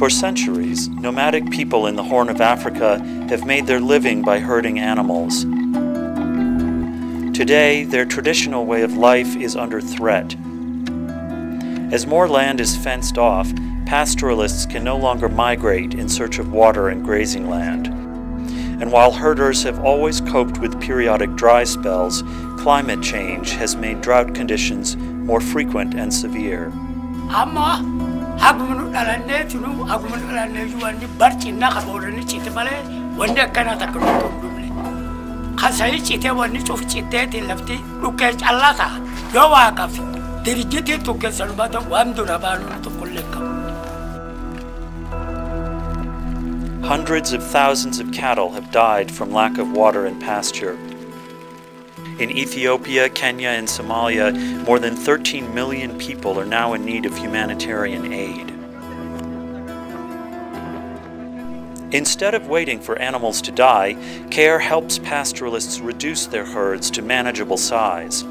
For centuries, nomadic people in the Horn of Africa have made their living by herding animals. Today, their traditional way of life is under threat. As more land is fenced off, pastoralists can no longer migrate in search of water and grazing land. And while herders have always coped with periodic dry spells, climate change has made drought conditions more frequent and severe. haguma nu dhalanneetu wanni barcinna ka boodani cite malee wanni akkana Hundreds of thousands of cattle have died from lack of water and pasture. In Ethiopia, Kenya, and Somalia, more than 13 million people are now in need of humanitarian aid. Instead of waiting for animals to die, CARE helps pastoralists reduce their herds to manageable size.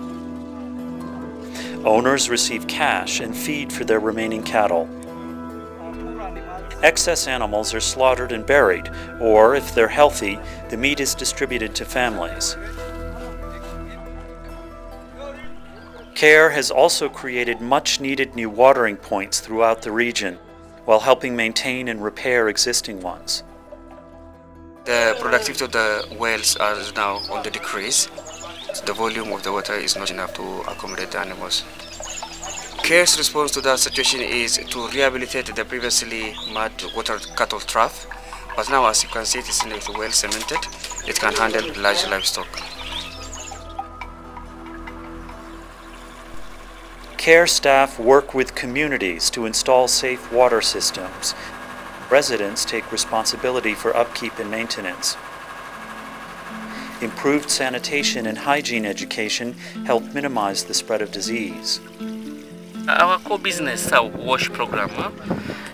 Owners receive cash and feed for their remaining cattle. Excess animals are slaughtered and buried, or if they're healthy, the meat is distributed to families. CARE has also created much needed new watering points throughout the region while helping maintain and repair existing ones. The productivity of the wells are now on the decrease. The volume of the water is not enough to accommodate the animals. CARE's response to that situation is to rehabilitate the previously mud water cattle trough, but now as you can see it is well cemented, it can handle large livestock. CARE staff work with communities to install safe water systems. Residents take responsibility for upkeep and maintenance. Improved sanitation and hygiene education help minimize the spread of disease. Our core business, our WASH program, uh,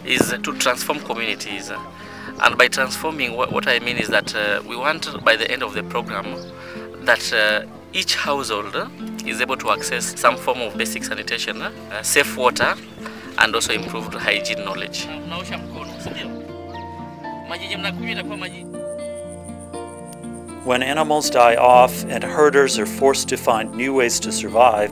is to transform communities. And by transforming, what, what I mean is that uh, we want, by the end of the program, that uh, each household is able to access some form of basic sanitation, uh, safe water, and also improved hygiene knowledge. When animals die off and herders are forced to find new ways to survive,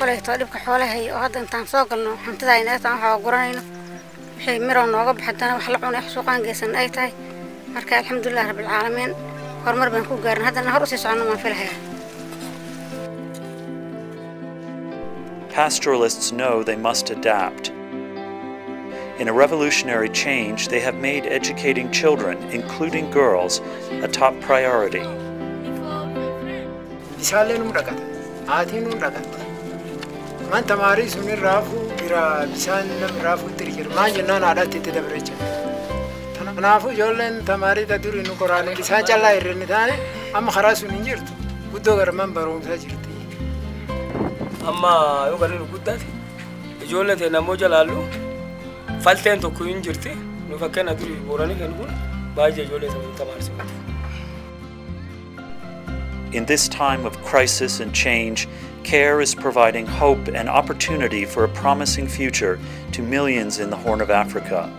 kolaytoo dhibka xoolaha iyo oo hadda intaan soo galno hantida ay naga waxaa guranayno. Wixii mirow nooga baxadana wax la cunay wax suuqaan geysan ay tahay. Marka alxamdulilah rabbilcaalamiin horumar baan ku gaarin haddana hor usii soconno waan filahayaa Pastoralists know they must adapt. In a revolutionary change, they have made educating children, including girls, a top priority. Bisaallee nu dhaqata. Haatii nu dhaqata. Man tamaarii sun raafuu bira bisaan nam raafuutti jira. Maan jennaan haadhatti itti dabarecha. Kanaafuu ijoolleen tamaarii ta durii nu qoraalee bisaan callaa irreen taane amma karaa sun hin jirtu. Guddoo garman barumsaa jirti. Amma yoo galii nu guddaate ijoolleen ta'e namoo jalaallu falteen tokko hin jirti. Nu fakkeenya durii booranii kennu kun baay'ee ijoollee ta'e tamaarsifatu. In this time of crisis and change, CARE is providing hope and opportunity for a promising future to millions in the Horn of Africa.